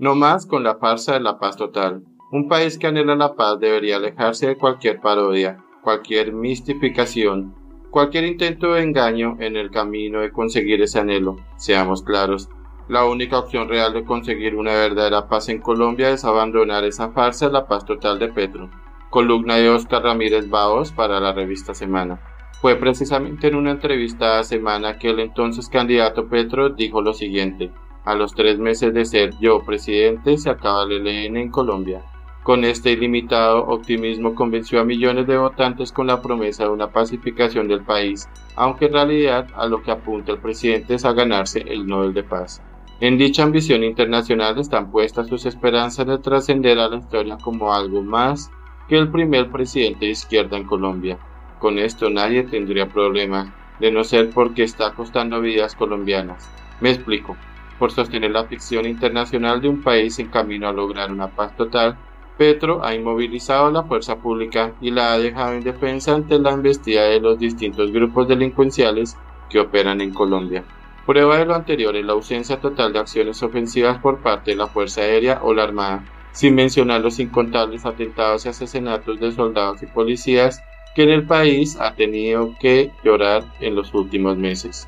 No más con la farsa de la paz total. Un país que anhela la paz debería alejarse de cualquier parodia, cualquier mistificación, cualquier intento de engaño en el camino de conseguir ese anhelo. Seamos claros, la única opción real de conseguir una verdadera paz en Colombia es abandonar esa farsa de la paz total de Petro. Columna de Oscar Ramírez Baos para la revista Semana. Fue precisamente en una entrevista a Semana que el entonces candidato Petro dijo lo siguiente. A los tres meses de ser yo presidente se acaba el ELN en Colombia. Con este ilimitado optimismo convenció a millones de votantes con la promesa de una pacificación del país, aunque en realidad a lo que apunta el presidente es a ganarse el Nobel de Paz. En dicha ambición internacional están puestas sus esperanzas de trascender a la historia como algo más que el primer presidente de izquierda en Colombia. Con esto nadie tendría problema, de no ser porque está costando vidas colombianas. Me explico. Por sostener la ficción internacional de un país en camino a lograr una paz total, Petro ha inmovilizado a la fuerza pública y la ha dejado en defensa ante la embestida de los distintos grupos delincuenciales que operan en Colombia. Prueba de lo anterior es la ausencia total de acciones ofensivas por parte de la Fuerza Aérea o la Armada, sin mencionar los incontables atentados y asesinatos de soldados y policías que en el país ha tenido que llorar en los últimos meses.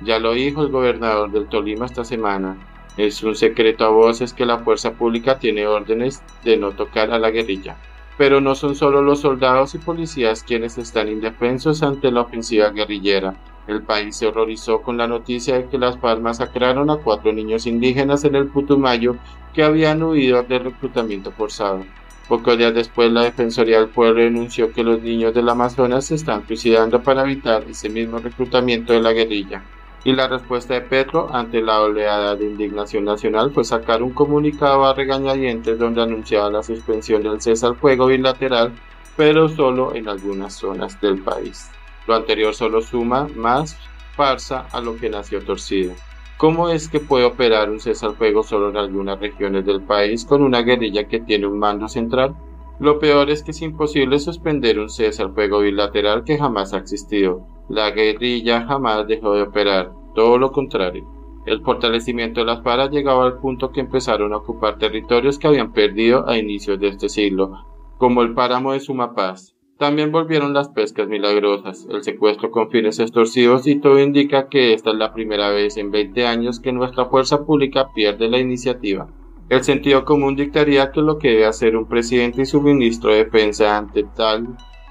Ya lo dijo el gobernador del Tolima esta semana, es un secreto a voces que la fuerza pública tiene órdenes de no tocar a la guerrilla. Pero no son solo los soldados y policías quienes están indefensos ante la ofensiva guerrillera, el país se horrorizó con la noticia de que las FARC masacraron a cuatro niños indígenas en el Putumayo que habían huido del reclutamiento forzado. Pocos días después, la Defensoría del Pueblo denunció que los niños del Amazonas se están suicidando para evitar ese mismo reclutamiento de la guerrilla. Y la respuesta de Petro ante la oleada de indignación nacional fue sacar un comunicado a regañadientes donde anunciaba la suspensión del cese al fuego bilateral, pero solo en algunas zonas del país. Lo anterior solo suma más farsa a lo que nació torcido. ¿Cómo es que puede operar un cese al fuego solo en algunas regiones del país con una guerrilla que tiene un mando central? Lo peor es que es imposible suspender un cese al fuego bilateral que jamás ha existido. La guerrilla jamás dejó de operar, todo lo contrario. El fortalecimiento de las FARC ha llegado al punto que empezaron a ocupar territorios que habían perdido a inicios de este siglo, como el páramo de Sumapaz, también volvieron las pescas milagrosas, el secuestro con fines extorsivos y todo indica que esta es la primera vez en 20 años que nuestra fuerza pública pierde la iniciativa. El sentido común dictaría que lo que debe hacer un presidente y su ministro de defensa ante tal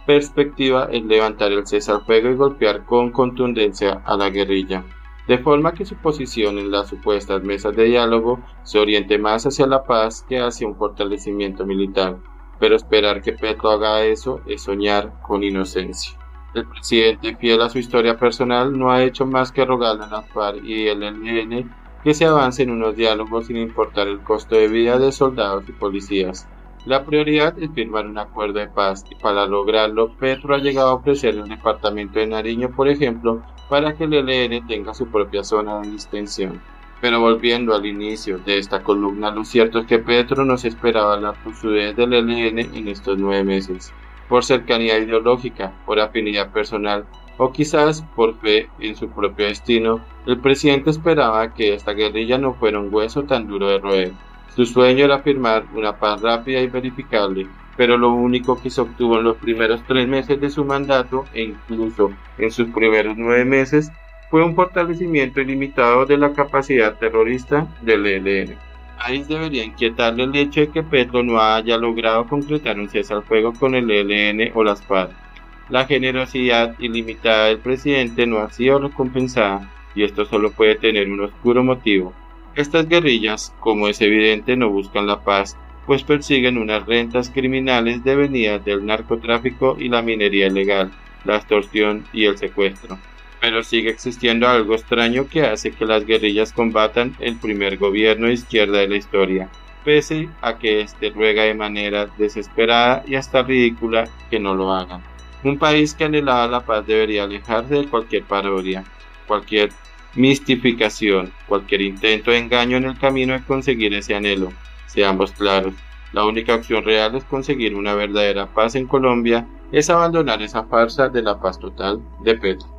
perspectiva es levantar el cese al fuego y golpear con contundencia a la guerrilla, de forma que su posición en las supuestas mesas de diálogo se oriente más hacia la paz que hacia un fortalecimiento militar pero esperar que Petro haga eso es soñar con inocencia. El presidente, fiel a su historia personal, no ha hecho más que rogarle a la FARC y el ELN que se avance en unos diálogos sin importar el costo de vida de soldados y policías. La prioridad es firmar un acuerdo de paz y para lograrlo Petro ha llegado a ofrecer el departamento de Nariño, por ejemplo, para que el ELN tenga su propia zona de distensión. Pero volviendo al inicio de esta columna, lo cierto es que Petro no se esperaba la fluidez del ELN en estos nueve meses, por cercanía ideológica, por afinidad personal o quizás por fe en su propio destino, el presidente esperaba que esta guerrilla no fuera un hueso tan duro de roer. Su sueño era firmar una paz rápida y verificable, pero lo único que se obtuvo en los primeros tres meses de su mandato e incluso en sus primeros nueve meses fue un fortalecimiento ilimitado de la capacidad terrorista del ELN. Ahí debería inquietarle el hecho de que Petro no haya logrado concretar un cese al fuego con el ELN o las FARC. La generosidad ilimitada del presidente no ha sido recompensada y esto solo puede tener un oscuro motivo. Estas guerrillas, como es evidente, no buscan la paz, pues persiguen unas rentas criminales devenidas del narcotráfico y la minería ilegal, la extorsión y el secuestro pero sigue existiendo algo extraño que hace que las guerrillas combatan el primer gobierno de izquierda de la historia, pese a que éste ruega de manera desesperada y hasta ridícula que no lo hagan. Un país que anhelaba la paz debería alejarse de cualquier parodia, cualquier mistificación, cualquier intento de engaño en el camino de conseguir ese anhelo. Seamos claros, la única opción real es conseguir una verdadera paz en Colombia, es abandonar esa farsa de la paz total de Petro.